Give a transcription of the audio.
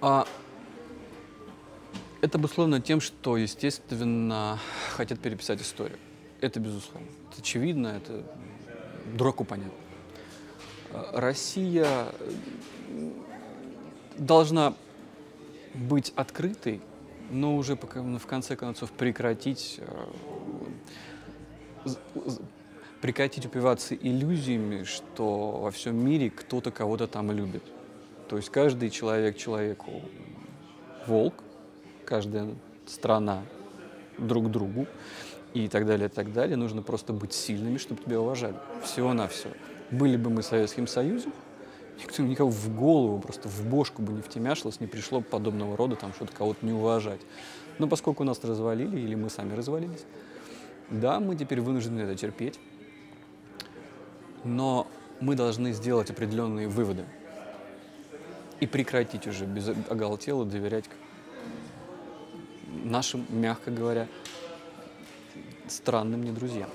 А это обусловлено тем, что, естественно, хотят переписать историю. Это безусловно. Это очевидно, это дураку понятно. А Россия должна быть открытой, но уже в конце концов прекратить, э, прекратить упиваться иллюзиями, что во всем мире кто-то кого-то там любит. То есть каждый человек человеку волк, каждая страна друг другу и так далее, и так далее. Нужно просто быть сильными, чтобы тебя уважали. Всего-навсего. Были бы мы Советским Союзом, никто никого в голову, просто в бошку бы не втемяшилось, не пришло подобного рода там что-то кого-то не уважать. Но поскольку нас развалили, или мы сами развалились, да, мы теперь вынуждены это терпеть. Но мы должны сделать определенные выводы и прекратить уже без оголтело доверять нашим, мягко говоря, странным не друзьям.